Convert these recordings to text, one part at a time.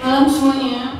Malam semuanya.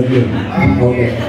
Dios